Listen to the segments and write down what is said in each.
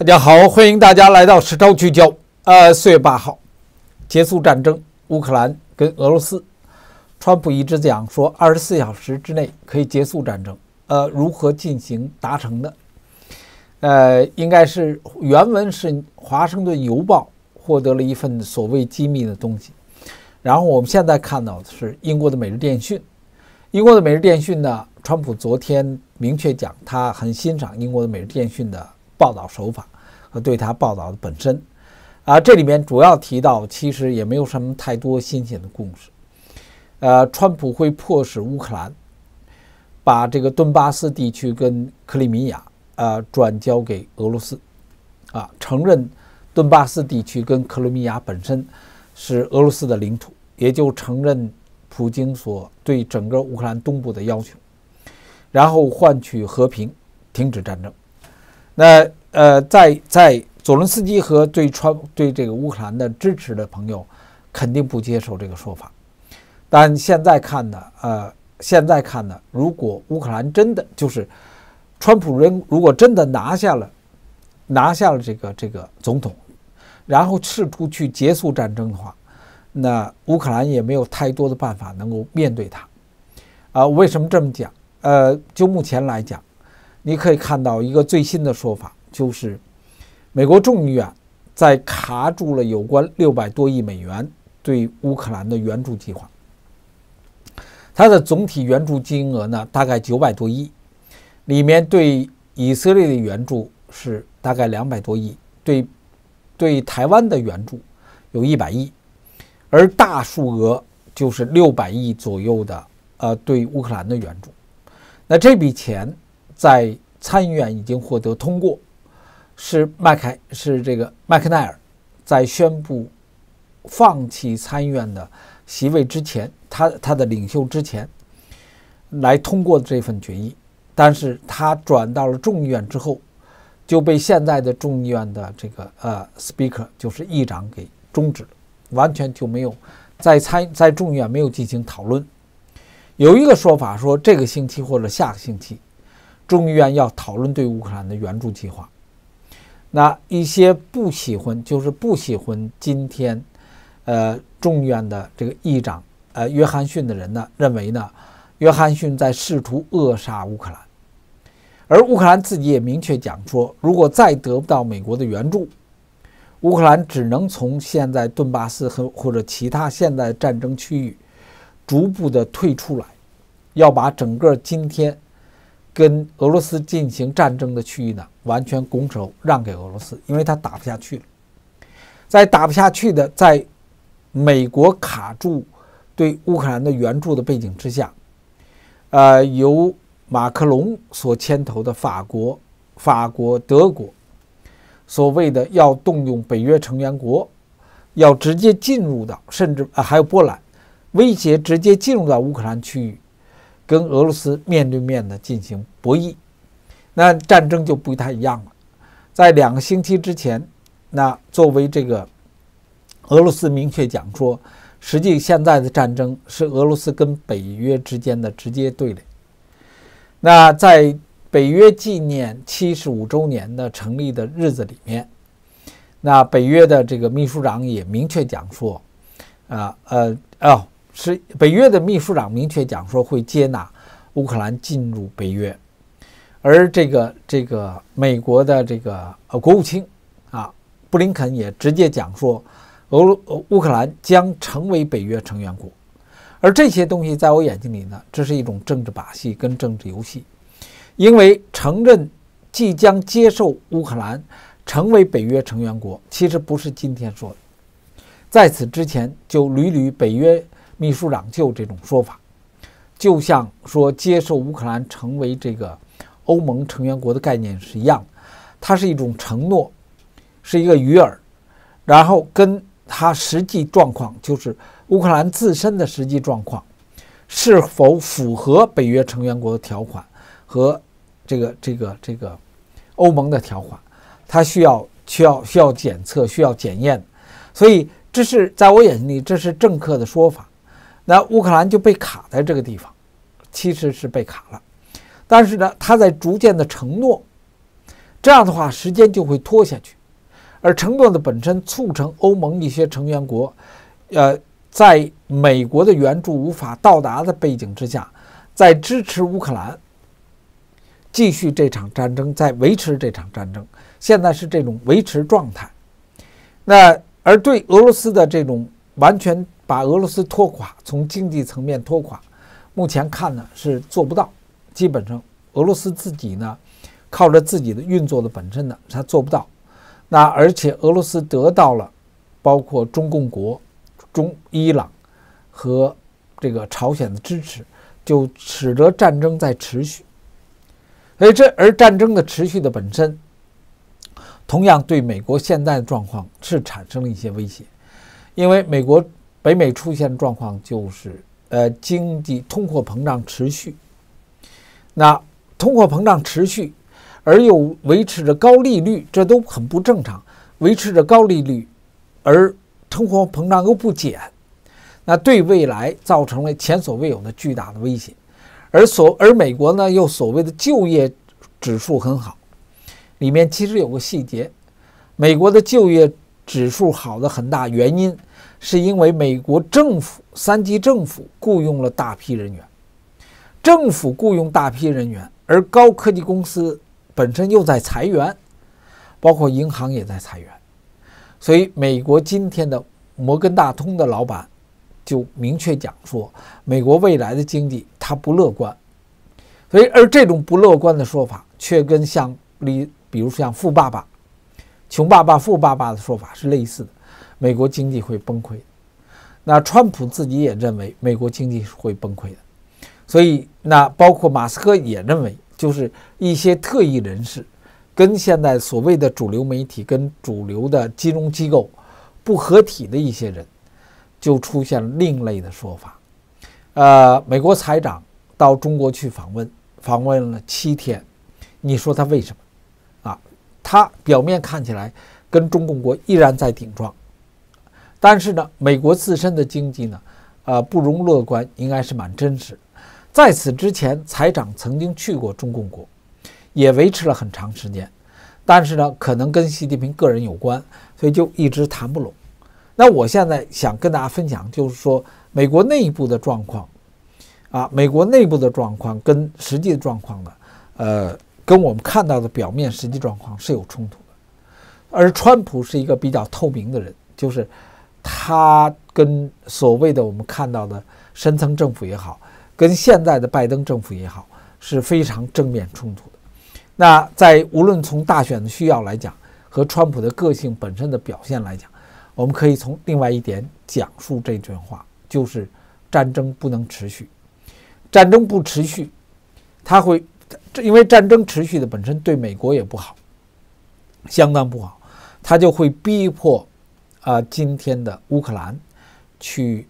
大家好，欢迎大家来到实招聚焦。呃，四月八号结束战争，乌克兰跟俄罗斯，川普一直讲说二十四小时之内可以结束战争。呃，如何进行达成的？呃，应该是原文是《华盛顿邮报》获得了一份所谓机密的东西，然后我们现在看到的是英国的《每日电讯》。英国的《每日电讯》呢，川普昨天明确讲，他很欣赏英国的《每日电讯》的报道手法。和对他报道的本身，啊，这里面主要提到，其实也没有什么太多新鲜的故事。呃，川普会迫使乌克兰把这个顿巴斯地区跟克里米亚啊转交给俄罗斯，啊，承认顿巴斯地区跟克里米亚本身是俄罗斯的领土，也就承认普京所对整个乌克兰东部的要求，然后换取和平，停止战争。那。呃，在在佐伦斯基和对川对这个乌克兰的支持的朋友，肯定不接受这个说法。但现在看呢，呃，现在看呢，如果乌克兰真的就是川普人，如果真的拿下了拿下了这个这个总统，然后试图去结束战争的话，那乌克兰也没有太多的办法能够面对他。啊，为什么这么讲？呃，就目前来讲，你可以看到一个最新的说法。就是美国众议院在卡住了有关六百多亿美元对乌克兰的援助计划，它的总体援助金额呢大概九百多亿，里面对以色列的援助是大概两百多亿，对对台湾的援助有一百亿，而大数额就是六百亿左右的呃对乌克兰的援助，那这笔钱在参议院已经获得通过。是麦凯是这个麦克奈尔，在宣布放弃参议院的席位之前，他他的领袖之前来通过这份决议，但是他转到了众议院之后，就被现在的众议院的这个呃 speaker 就是议长给终止了，完全就没有在参在众议院没有进行讨论。有一个说法说，这个星期或者下个星期，众议院要讨论对乌克兰的援助计划。那一些不喜欢，就是不喜欢今天，呃，众议院的这个议长，呃，约翰逊的人呢，认为呢，约翰逊在试图扼杀乌克兰，而乌克兰自己也明确讲说，如果再得不到美国的援助，乌克兰只能从现在顿巴斯和或者其他现代战争区域逐步的退出来，要把整个今天。跟俄罗斯进行战争的区域呢，完全拱手让给俄罗斯，因为他打不下去了。在打不下去的，在美国卡住对乌克兰的援助的背景之下，呃，由马克龙所牵头的法国、法国、德国，所谓的要动用北约成员国，要直接进入到，甚至啊还有波兰，威胁直接进入到乌克兰区域。跟俄罗斯面对面的进行博弈，那战争就不太一样了。在两个星期之前，那作为这个俄罗斯明确讲说，实际现在的战争是俄罗斯跟北约之间的直接对垒。那在北约纪念七十五周年的成立的日子里面，那北约的这个秘书长也明确讲说，啊呃哦。是北约的秘书长明确讲说会接纳乌克兰进入北约，而这个这个美国的这个呃国务卿啊布林肯也直接讲说，俄罗乌克兰将成为北约成员国，而这些东西在我眼睛里呢，这是一种政治把戏跟政治游戏，因为承认即将接受乌克兰成为北约成员国，其实不是今天说的，在此之前就屡屡北约。秘书长就这种说法，就像说接受乌克兰成为这个欧盟成员国的概念是一样，它是一种承诺，是一个鱼饵，然后跟它实际状况，就是乌克兰自身的实际状况是否符合北约成员国的条款和这个这个这个欧盟的条款，它需要需要需要检测，需要检验，所以这是在我眼里，这是政客的说法。那乌克兰就被卡在这个地方，其实是被卡了。但是呢，他在逐渐的承诺，这样的话，时间就会拖下去，而承诺的本身促成欧盟一些成员国，呃，在美国的援助无法到达的背景之下，在支持乌克兰继续这场战争，在维持这场战争。现在是这种维持状态。那而对俄罗斯的这种完全把俄罗斯拖垮，从经济层面拖垮，目前看呢是做不到。基本上，俄罗斯自己呢。靠着自己的运作的本身呢，他做不到。那而且俄罗斯得到了包括中共国、中伊朗和这个朝鲜的支持，就使得战争在持续。所以这而战争的持续的本身，同样对美国现在的状况是产生了一些威胁，因为美国北美出现的状况就是呃经济通货膨胀持续。那通货膨胀持续。而又维持着高利率，这都很不正常。维持着高利率，而通货膨胀又不减，那对未来造成了前所未有的巨大的威胁。而所而美国呢，又所谓的就业指数很好，里面其实有个细节：美国的就业指数好的很大原因，是因为美国政府三级政府雇佣了大批人员，政府雇佣大批人员，而高科技公司。本身又在裁员，包括银行也在裁员，所以美国今天的摩根大通的老板就明确讲说，美国未来的经济他不乐观。所以，而这种不乐观的说法，却跟像李，比如像富爸爸、穷爸爸、富爸爸的说法是类似的，美国经济会崩溃。那川普自己也认为美国经济是会崩溃的，所以那包括马斯克也认为。就是一些特异人士，跟现在所谓的主流媒体、跟主流的金融机构不合体的一些人，就出现另类的说法。呃，美国财长到中国去访问，访问了七天，你说他为什么？啊，他表面看起来跟中共国依然在顶撞，但是呢，美国自身的经济呢，呃，不容乐观，应该是蛮真实。在此之前，财长曾经去过中共国，也维持了很长时间，但是呢，可能跟习近平个人有关，所以就一直谈不拢。那我现在想跟大家分享，就是说美国内部的状况，啊，美国内部的状况跟实际的状况呢，呃，跟我们看到的表面实际状况是有冲突的。而川普是一个比较透明的人，就是他跟所谓的我们看到的深层政府也好。跟现在的拜登政府也好是非常正面冲突的。那在无论从大选的需要来讲，和川普的个性本身的表现来讲，我们可以从另外一点讲述这句话，就是战争不能持续。战争不持续，它会，因为战争持续的本身对美国也不好，相当不好，它就会逼迫啊今天的乌克兰去，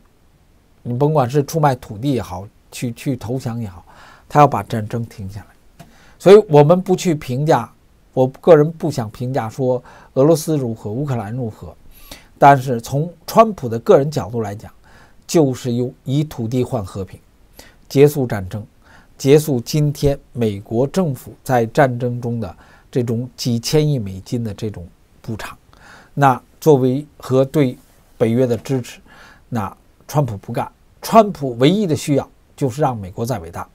你甭管是出卖土地也好。去去投降也好，他要把战争停下来，所以我们不去评价，我个人不想评价说俄罗斯如何，乌克兰如何，但是从川普的个人角度来讲，就是用以土地换和平，结束战争，结束今天美国政府在战争中的这种几千亿美金的这种补偿，那作为和对北约的支持，那川普不干，川普唯一的需要。就是让美国再伟大。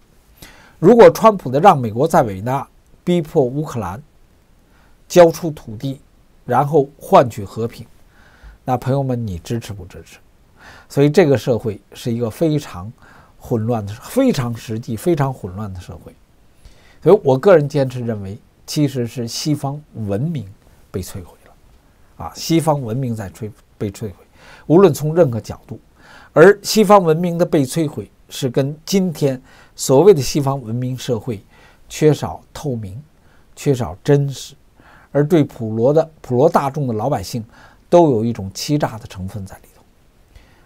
如果川普的让美国再伟大，逼迫乌克兰交出土地，然后换取和平，那朋友们，你支持不支持？所以这个社会是一个非常混乱的、非常实际、非常混乱的社会。所以我个人坚持认为，其实是西方文明被摧毁，啊，西方文明在摧被摧毁，无论从任何角度，而西方文明的被摧毁。是跟今天所谓的西方文明社会缺少透明、缺少真实，而对普罗的普罗大众的老百姓都有一种欺诈的成分在里头。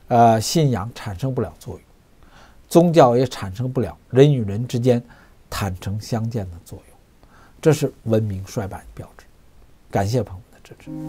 呃，信仰产生不了作用，宗教也产生不了人与人之间坦诚相见的作用，这是文明衰败的标志。感谢朋友 interested.